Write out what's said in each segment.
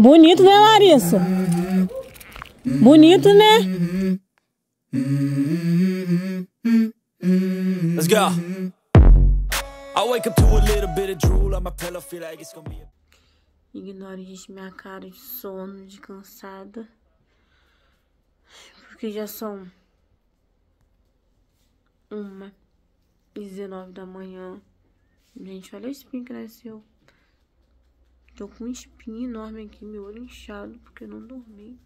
Bonito, né, Larissa? Bonito, né? Let's go. I wake up to a little bit of drool on my pillow, feel like it's gonna be. Ignore, gente, minha cara de sono, de cansada. Porque já são uma e 19 da manhã. Gente, olha a espinha que nasceu. Tô com um espinho enorme aqui, meu olho inchado, porque eu não dormi.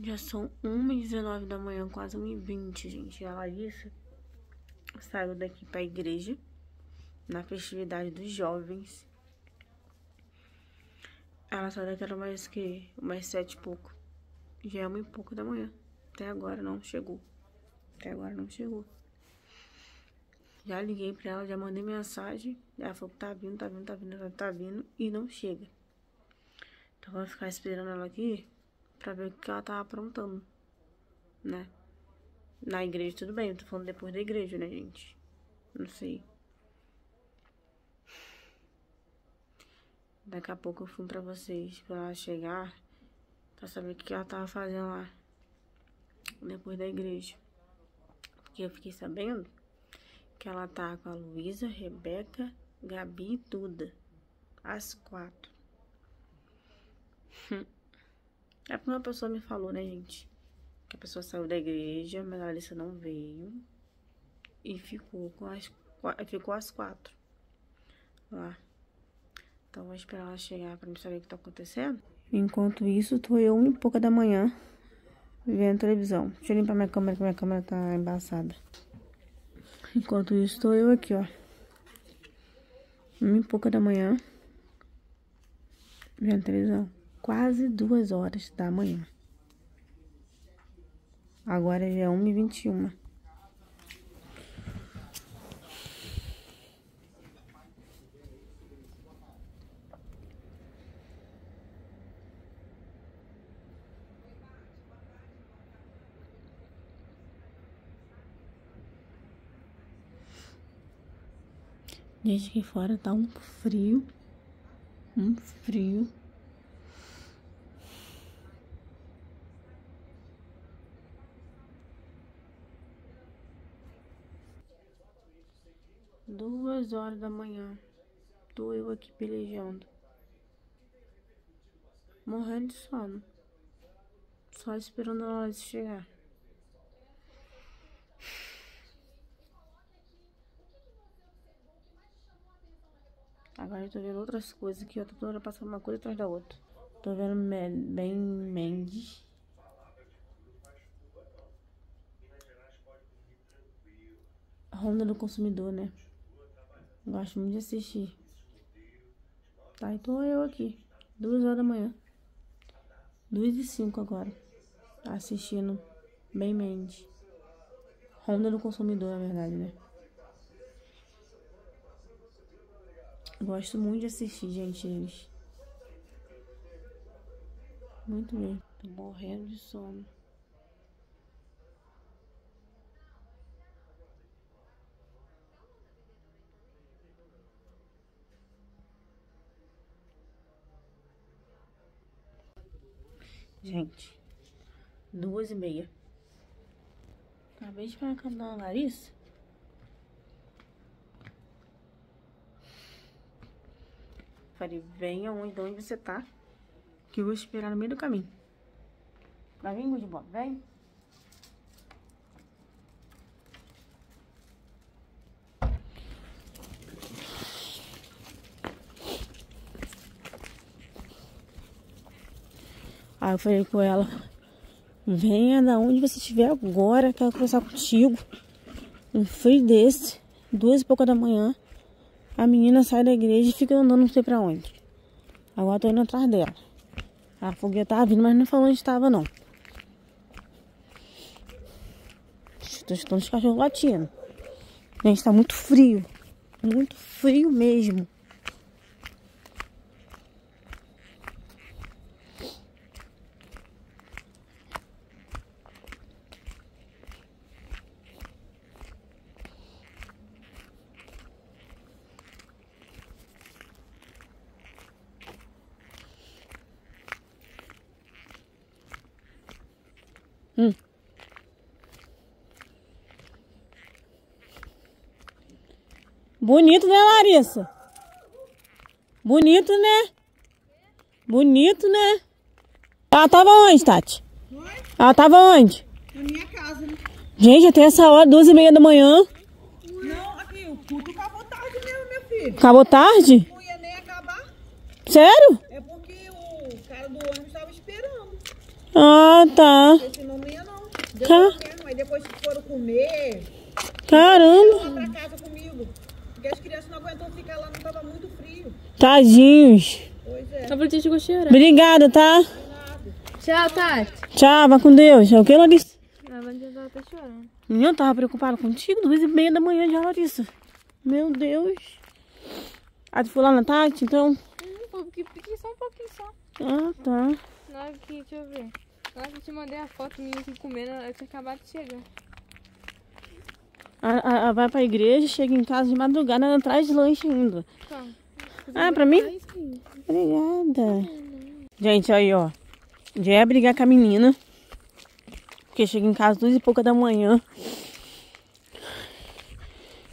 Já são 1h19 da manhã, quase 1h20, gente. A Larissa saiu daqui pra igreja, na festividade dos jovens. Ela saiu daqui era mais que mais sete e pouco. Já é uma e pouco da manhã. Até agora não chegou. Até agora não chegou. Já liguei pra ela, já mandei mensagem. Ela falou que tá vindo, tá vindo, tá vindo, tá vindo e não chega. Então vou ficar esperando ela aqui pra ver o que ela tá aprontando, né? Na igreja tudo bem, eu tô falando depois da igreja, né, gente? Não sei. Daqui a pouco eu fui pra vocês, pra ela chegar, pra saber o que ela tava fazendo lá. Depois da igreja. Porque eu fiquei sabendo que ela tá com a Luísa, Rebeca, Gabi e Duda. As quatro. É porque uma pessoa me falou, né, gente? Que a pessoa saiu da igreja, mas a Alissa não veio. E ficou com as, ficou as quatro lá. Então, vou esperar ela chegar pra me saber o que tá acontecendo. Enquanto isso, tô eu uma e pouca da manhã vendo televisão. Deixa eu limpar minha câmera, que minha câmera tá embaçada. Enquanto isso, estou eu aqui, ó. Uma e pouca da manhã. Vendo televisão. Quase duas horas da manhã. Agora já é 1h21. Gente, aqui fora tá um frio. Um frio. Duas horas da manhã. Tô eu aqui pelejando. Morrendo de sono. Só esperando a hora de chegar. Agora eu tô vendo outras coisas aqui, ó. Tô toda passando uma coisa atrás da outra. Tô vendo bem Mendes. Ronda do consumidor, né? Gosto muito de assistir. Tá, então eu aqui. Duas horas da manhã. Duas e cinco agora. Assistindo bem Mendes. Ronda do consumidor, na verdade, né? Gosto muito de assistir, gente, eles. Muito bem. Tô morrendo de sono. Gente, duas e meia. Acabei de com a Larissa. Falei, venha onde, onde você tá, que eu vou esperar no meio do caminho. Vai vir, de bola, vem. Aí eu falei com ela, venha da onde você estiver agora, quero conversar contigo. Um frio desse, duas e pouca da manhã. A menina sai da igreja e fica andando não sei pra onde. Agora tô indo atrás dela. A fogueira tava vindo, mas não falou onde estava, não. Tô escutando os cachorros latindo. Gente, tá muito frio. Muito frio mesmo. Hum. Bonito, né, Larissa? Bonito, né? Bonito, né? Ela tava onde, Tati? Oi? Ela tava onde? Na minha casa. né? Gente, até essa hora, duas e meia da manhã. Não, aqui, o culto acabou tarde mesmo, meu filho. Acabou tarde? Não ia nem acabar. Sério? É porque o cara do ônibus estava esperando. Ah, tá. Senão não ia não. Deu Tá. mesmo. Aí depois que foram comer, Caramba. pra casa comigo. Porque as crianças não aguentam ficar lá, não tava muito frio. Tadinhos. Pois é. A Brutinha chegou cheirando. Obrigada, tá? Tchau, Tati. Tchau, vai com Deus. É o que, Larissa? A Brutinha tava até chorando. Menina, eu tava preocupada contigo, duas e meia da manhã já, Larissa. Meu Deus. Ah, tu foi lá na Tati, então? Porque piquei só um pouquinho só. Ah, tá. Na hora que, deixa eu ver. Na hora que eu te mandei a foto minha aqui comendo, eu tinha acabado de chegar. Ah, ah, ah, vai pra igreja, chega em casa de madrugada, ela traz lanche ainda. Então. Ah, pra mim? É. Obrigada. Gente, aí, ó. Já ia brigar com a menina. Porque chega em casa duas e pouca da manhã.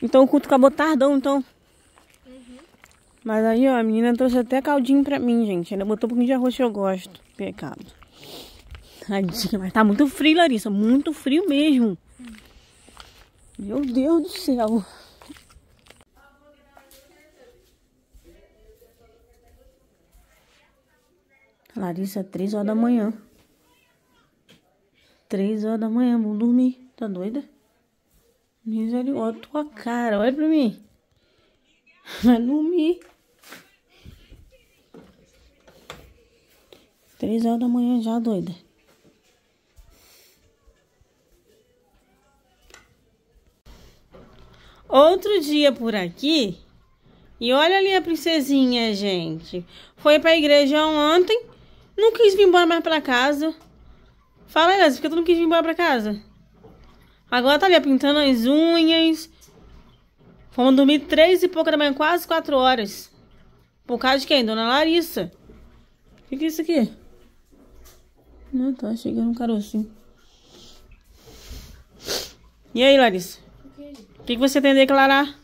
Então o culto acabou tardão, então. Mas aí, ó, a menina trouxe até caldinho pra mim, gente. Ainda botou um pouquinho de arroz que eu gosto. Pecado. Tadinha, mas tá muito frio, Larissa. Muito frio mesmo. Meu Deus do céu. Larissa, três horas da manhã. Três horas da manhã, vamos dormir. Tá doida? Misericórdia, tua cara, olha pra mim. Vai dormir. Três horas da manhã já, doida. Outro dia por aqui. E olha ali a princesinha, gente. Foi pra igreja ontem. Não quis vir embora mais pra casa. Fala, Elias, por que tu não quis vir embora pra casa? Agora tá ali pintando as unhas. Fomos dormir três e pouca da manhã, quase quatro horas. Por causa de quem? Dona Larissa. O que, que é isso aqui? Não, tá chegando um carocinho. E aí, Larissa? O que, que você tem a declarar?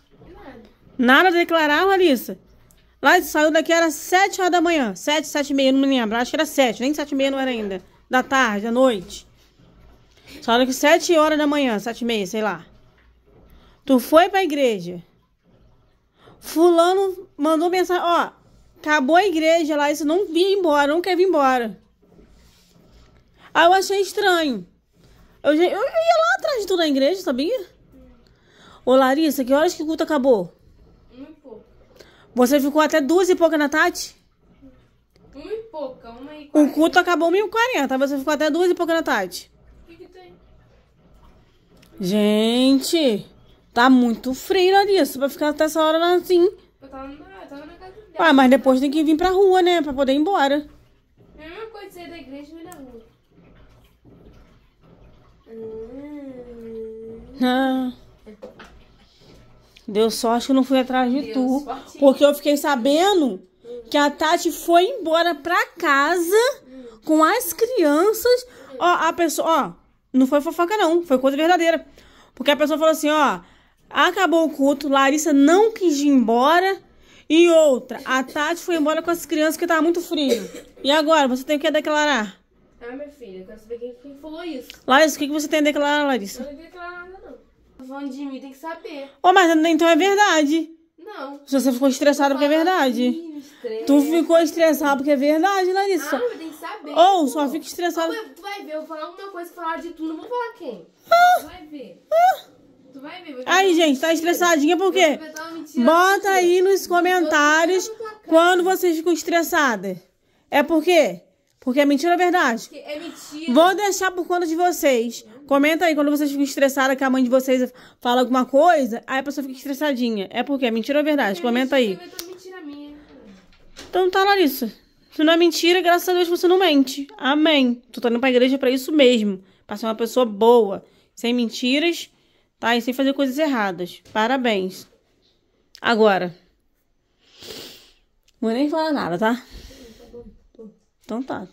Nada a declarar, Larissa? Larissa saiu daqui, era sete horas da manhã. Sete, sete e meia, não me lembro. Acho que era sete, nem sete e meia não era ainda. Da tarde, da noite. Saiu daqui sete horas da manhã, sete e meia, sei lá. Tu foi pra igreja. Fulano mandou mensagem, ó, acabou a igreja lá, isso não vinha embora, não quer vir embora. Aí eu achei estranho. Eu, eu, eu ia lá atrás de tu na igreja, sabia? Ô Larissa, que horas que o culto acabou? Um e pouco. Você ficou até duas e pouca na Tati? Um e pouca, uma e O quarenta. culto acabou meio 40, você ficou até duas e pouca na Tati. O que que tem? Gente, tá muito frio, Larissa, pra ficar até essa hora lá assim. Eu tava na, eu tava na casa dela. Ah, mas depois tem que vir pra rua, né? Pra poder ir embora. É a mesma coisa de sair da igreja e vir na rua. Ah. Deu sorte que eu não fui atrás de Deu tu. sorte. Porque eu fiquei sabendo que a Tati foi embora pra casa com as crianças. Ó, a pessoa, ó, não foi fofoca não, foi coisa verdadeira. Porque a pessoa falou assim, ó, acabou o culto, Larissa não quis ir embora. E outra, a Tati foi embora com as crianças porque tava muito frio. E agora, você tem o que declarar? Ah, minha filha, eu quero saber quem, quem falou isso. Larissa, o que que você tem a declarar, Larissa? Eu não declarar nada, não. Tô falando de mim, tem que saber. Ô, mas então é verdade. Não. Se você ficou estressado porque é verdade. Estresse. Tu ficou estressado porque é verdade, Ah, Larissa. mas tem que saber. Ou só fica estressado. Tu vai- Tu vai ver, eu vou falar alguma coisa, falar de tu, não vou falar quem. Tu vai ver. Tu vai ver. vai ver. Aí, gente, tá estressadinha por quê? Bota aí nos comentários quando vocês ficam estressadas. É por quê? Porque é mentira ou é verdade? Porque É mentira. Vou deixar por conta de vocês. Comenta aí quando vocês ficam estressadas que a mãe de vocês fala alguma coisa, aí a pessoa fica estressadinha. É por quê? É mentira ou é verdade? Comenta aí. Vai ter mentira minha. Então tá, Larissa. Se não é mentira, graças a Deus você não mente. Amém. Tu tá indo pra igreja pra isso mesmo. Pra ser uma pessoa boa. Sem mentiras, tá? E sem fazer coisas erradas. Parabéns. Agora. Vou nem falar nada, tá? Então tá.